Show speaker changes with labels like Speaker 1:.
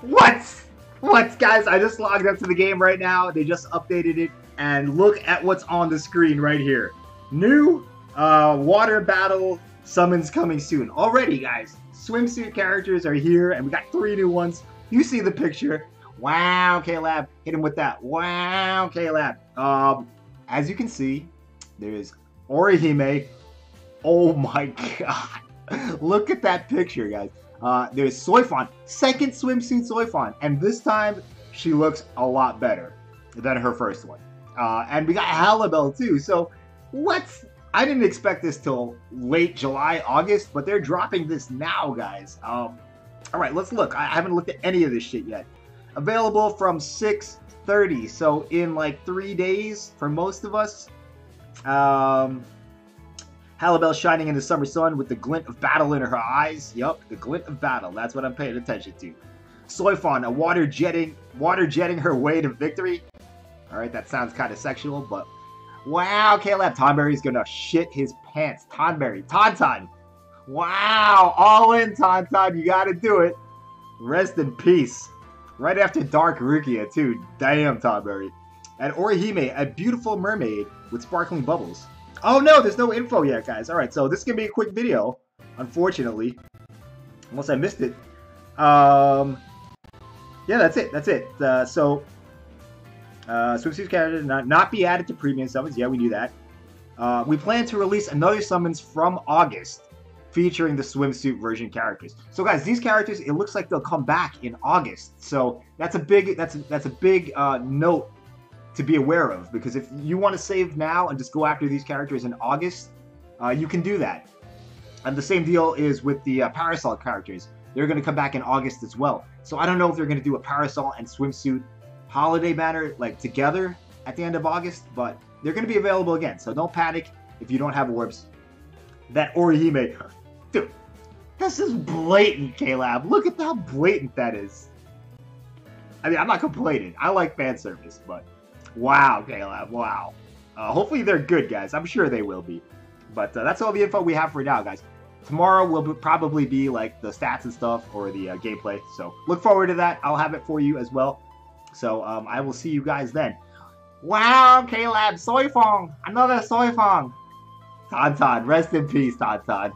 Speaker 1: What? What, guys? I just logged into the game right now. They just updated it, and look at what's on the screen right here. New uh, water battle summons coming soon. Already, guys, swimsuit characters are here, and we got three new ones. You see the picture. Wow, K-Lab. Hit him with that. Wow, K-Lab. Um, as you can see, there's Orihime. Oh my god. Look at that picture, guys. Uh, there's Soifon, second swimsuit soy Soifon, and this time she looks a lot better than her first one. Uh, and we got Halibel too. So what's I didn't expect this till late July, August, but they're dropping this now, guys. Um, all right, let's look. I haven't looked at any of this shit yet. Available from 6:30, so in like three days for most of us. Um, Halibel shining in the summer sun with the glint of battle in her eyes. Yup, the glint of battle. That's what I'm paying attention to. Soifon, a water jetting, water jetting her way to victory. All right, that sounds kind of sexual, but wow, K-Lab Tonberry's gonna shit his pants. Tonberry, Tauntaun. Wow, all in Tauntaun. You gotta do it. Rest in peace. Right after Dark Rukia too. Damn, Tonberry. And Orihime, a beautiful mermaid with sparkling bubbles. Oh no, there's no info yet, guys. Alright, so this is gonna be a quick video, unfortunately. Unless I missed it. Um, yeah, that's it. That's it. Uh, so, uh, Swimsuit character not, not be added to premium summons. Yeah, we knew that. Uh, we plan to release another summons from August featuring the swimsuit version characters. So guys, these characters, it looks like they'll come back in August. So that's a big that's that's a big uh, note to be aware of because if you want to save now and just go after these characters in August, uh, you can do that. And the same deal is with the uh, Parasol characters. They're going to come back in August as well. So I don't know if they're going to do a Parasol and swimsuit holiday banner like together at the end of August, but they're going to be available again. So don't panic if you don't have orbs. That Orihime, dude, this is blatant, K-Lab. Look at how blatant that is. I mean, I'm not complaining. I like fan service, but Wow, K-Lab. Wow. Uh, hopefully they're good, guys. I'm sure they will be. But uh, that's all the info we have for now, guys. Tomorrow will probably be like the stats and stuff or the uh, gameplay. So look forward to that. I'll have it for you as well. So um, I will see you guys then. Wow, K-Lab, Soifon, another Soifon. Tauntaun, rest in peace, Tauntaun.